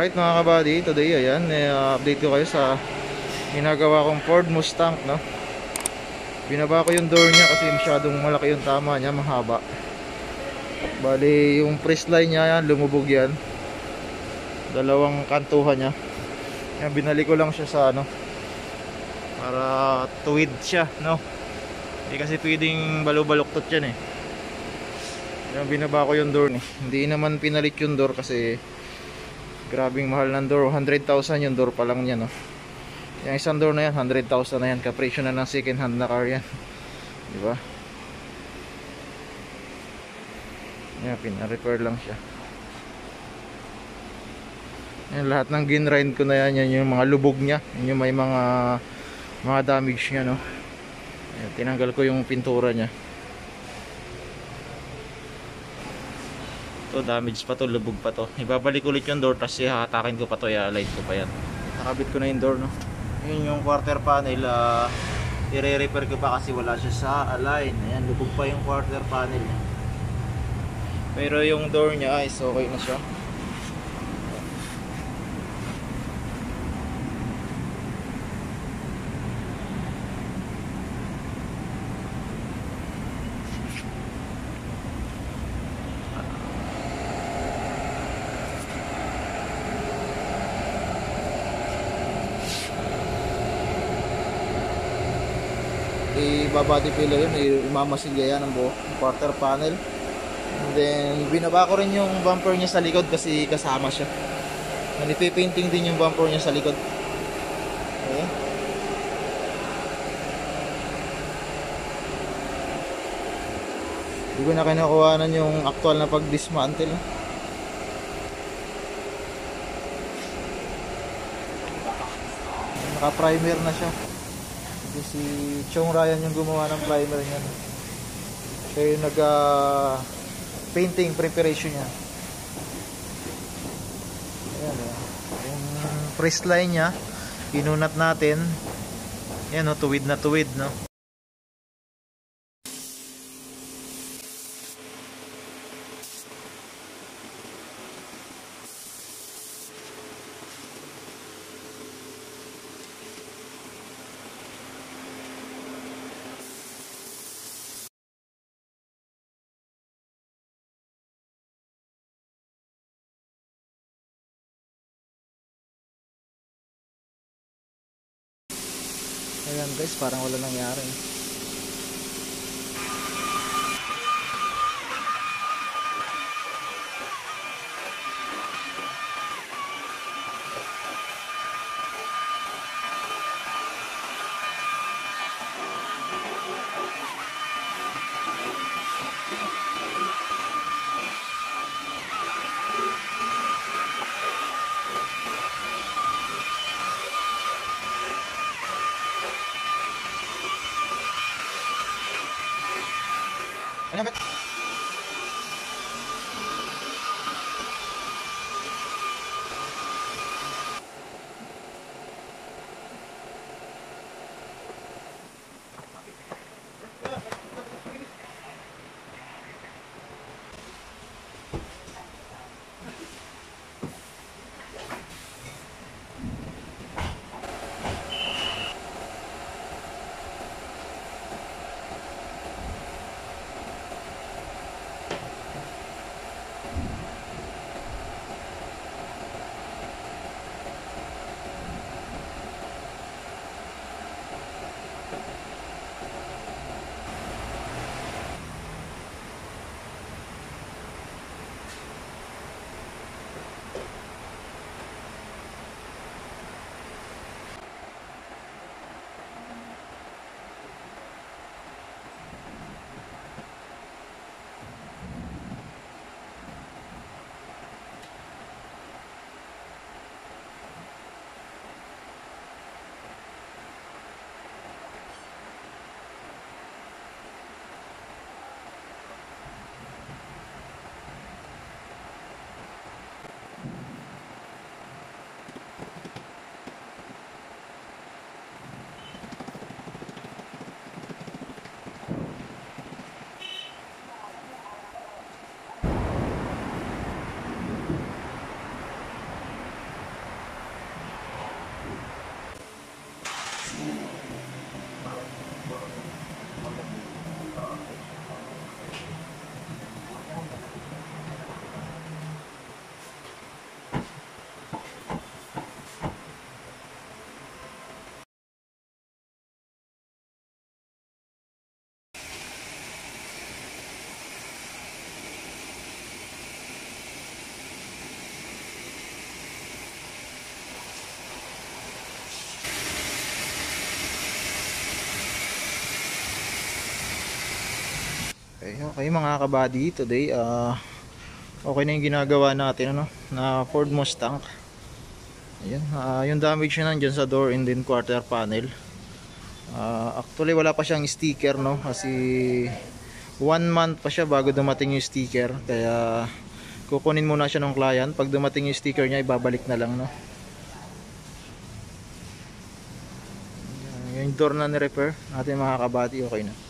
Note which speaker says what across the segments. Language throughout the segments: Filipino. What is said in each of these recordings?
Speaker 1: Alright mga kabady, today ayan, eh, update ko kayo sa ginagawa kong Ford Mustang, no? Binaba ko yung door niya kasi masyadong malaki yung tama niya, mahaba. Bali, yung press line niya, yan, lumubog yan. Dalawang kantuhan niya. Yan, binalik ko lang siya sa ano, para tuwid siya, no? Hindi kasi pwedeng balubaluktot yan eh. Yan, binaba ko yung door ni. Hindi naman pinalit yung door kasi grabing mahal ng door. 100,000 yung door pa lang niya, no? Yung isang door na yan, 100,000 na yan. Kapresyo na ng second hand na car yan. Di ba? Yan, pina-repair lang siya. Yan, lahat ng ginrind ko na yan, yan yung mga lubog niya. Yan yung may mga mga damage niya, no? Yan, tinanggal ko yung pintura niya. To damage pa to lubog pa to. Ibabalik ulit yung door tapos hahatakin ko pa to i-align ko pa yan. Nakabit ko na yung door no? Yun yung quarter panel uh, i-repair ko pa kasi wala siya sa align. Ayan lubog pa yung quarter panel pero yung door niya is okay na siya i-body filler yun, imamasilya yan ang buo, quarter panel. And then, binaba ko rin yung bumper niya sa likod kasi kasama siya. And ipipainting din yung bumper niya sa likod. Okay. Hindi ko na kinukuhanan yung actual na pag-dismantle. Naka-primer na siya. Kasi si Chong Ryan yung gumawa ng primer niya. Siya yung nag uh, painting preparation niya. Ayan o. Yung press line niya, inunat natin. Ayan o, tuwid na tuwid no. Ayan guys, parang wala nangyari. Okay, okay mga kabady, today ah okay na yung ginagawa natin ano, na Ford Mustang. Ayan, ah, yung damage na nandyan sa door and then quarter panel. Ah, actually wala pa siyang sticker no kasi one month pa siya bago dumating yung sticker kaya kukunin muna siya ng client pag dumating yung sticker niya ibabalik na lang no. Yung door na ni-repair natin mga kabady okay na.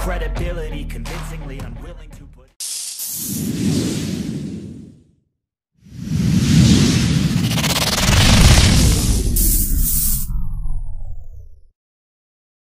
Speaker 2: credibility, convincingly unwilling to put.